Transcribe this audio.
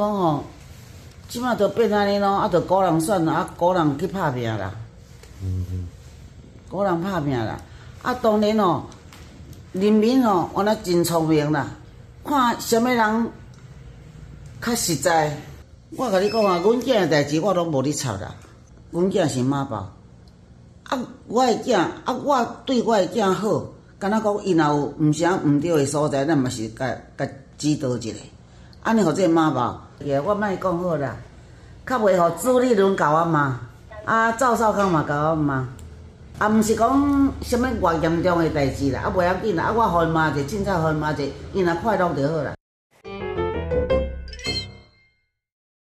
讲吼，即马都变安尼咯，啊，着古人选啦，啊，古人去拍拼啦。嗯嗯。古人拍拼啦，啊，当然哦，人民哦，原来真聪明啦，看什么人较实在。我甲你讲啊，阮囝诶代志我拢无咧插啦，阮囝是妈宝。啊，我诶囝，啊，我对我诶囝好，敢若讲伊若有毋啥毋对诶所在，咱嘛是甲甲指导一下。安尼互这妈宝，我莫讲好啦，较袂互朱立伦甲我骂，啊，赵少康嘛甲我骂。啊，毋是讲什物偌严重诶代志啦，啊，袂要紧啦，啊，我互伊骂者，凊彩互伊骂者，伊若快乐就好啦。